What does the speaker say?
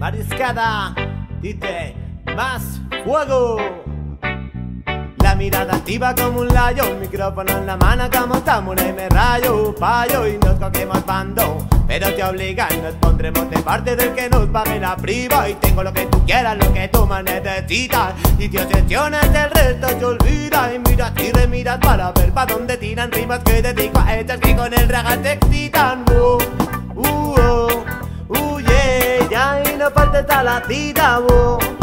arriscada. Dice, más fuego. La mirada activa como un layo, un micrófono en la mano como estamos y me rayo, payo y nos cogemos bando. Pero te obligan, nos pondremos de parte del que nos pague la priva Y tengo lo que tú quieras, lo que tú más necesitas Y te obsesionas, el resto te olvida Y mira y remiras para ver pa' dónde tiran rimas que dedico a estas que con el raga te excitan no falta la vida, uh.